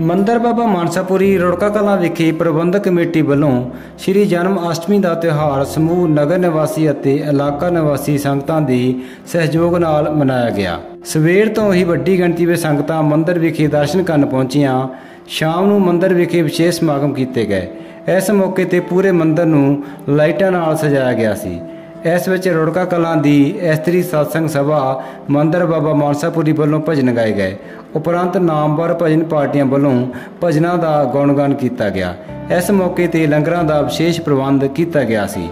ਮੰਦਰ ਬਾਬਾ ਮਾਨਸਾਪੁਰੀ ਰੁੜਕਾ ਕਲਾਂ ਵਿਖੇ ਪ੍ਰਬੰਧਕ ਕਮੇਟੀ ਵੱਲੋਂ ਸ੍ਰੀ ਜਨਮ ਅਸ਼ਟਮੀ ਦਾ ਤਿਉਹਾਰ ਸਮੂਹ ਨਗਰ ਨਿਵਾਸੀ ਅਤੇ ਇਲਾਕਾ ਨਿਵਾਸੀ ਸੰਗਤਾਂ ਦੇ ਸਹਿਯੋਗ ਨਾਲ ਮਨਾਇਆ ਗਿਆ। ਸਵੇਰ ਤੋਂ ਹੀ ਵੱਡੀ ਗਿਣਤੀ ਵਿੱਚ ਸੰਗਤਾਂ ਮੰਦਰ ਵਿਖੇ ਦਰਸ਼ਨ ਕਰਨ ਪਹੁੰਚੀਆਂ। ਸ਼ਾਮ ਨੂੰ ਮੰਦਰ ਵਿਖੇ ਵਿਸ਼ੇਸ਼ ਸਮਾਗਮ ਕੀਤੇ ਗਏ। ਇਸ ਮੌਕੇ ਤੇ ਪੂਰੇ ਮੰਦਰ ਨੂੰ ਲਾਈਟਾਂ ਨਾਲ ਸਜਾਇਆ ਗਿਆ ਸੀ। ਇਸ ਵਿੱਚ ਰੁੜਕਾ ਕਲਾਂ ਦੀ ਇਸਤਰੀ satsang ਸਭਾ ਮੰਦਰ ਬਾਬਾ ਮਾਨਸਾਪੁਰੀ ਵੱਲੋਂ ਭਜਨ ਗਾਏ ਗਏ। ਉਪਰੰਤ ਨਾਮਵਰ ਭਜਨ ਪਾਰਟੀਆਂ ਵੱਲੋਂ ਭਜਨਾਂ ਦਾ ਗੁਣਗਾਨ ਕੀਤਾ ਗਿਆ। ਇਸ ਮੌਕੇ ਤੇ ਲੰਗਰਾਂ ਦਾ ਵਿਸ਼ੇਸ਼ ਪ੍ਰਬੰਧ ਕੀਤਾ ਗਿਆ ਸੀ।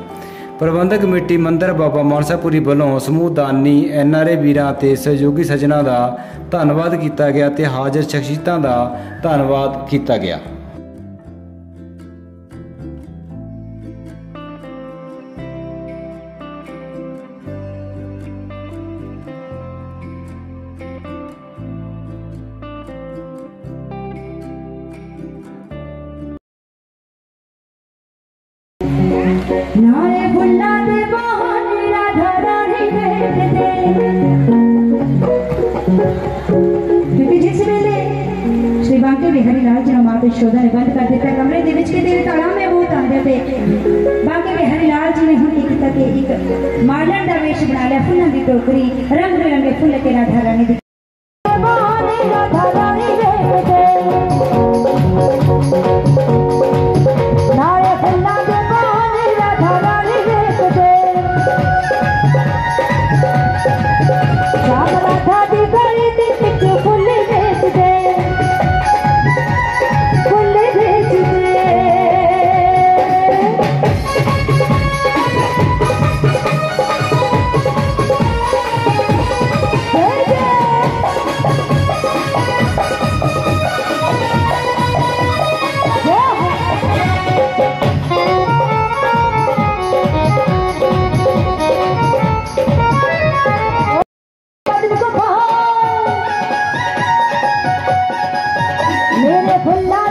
ਪ੍ਰਬੰਧਕ ਕਮੇਟੀ ਮੰਦਰ ਬਾਬਾ ਮਾਨਸਾਪੁਰੀ ਵੱਲੋਂ ਸਮੂਹ ਦਾਨੀ ਐਨਆਰਏ ਵੀਰਾਂ ਤੇ ਸਹਿਯੋਗੀ ਸੱਜਣਾ ਦਾ ਧੰਨਵਾਦ ਕੀਤਾ ਗਿਆ ਤੇ ਹਾਜ਼ਰ ਸ਼ਖਸੀਅਤਾਂ ਦਾ ਧੰਨਵਾਦ ਕੀਤਾ ਗਿਆ। बिहारीलाल जी माँ पे शोधा निबंध कर देता कमरे दे के तेरे तड़ा में वो तांदे पे बाकी बिहारीलाल जी ने हमने किता के एक मालन का वेश बना लिया, फुलों की टोकरी, रंग बिरंगे फुल के राधा रानी ਮੇਰੇ ਫੁੱਲਾਂ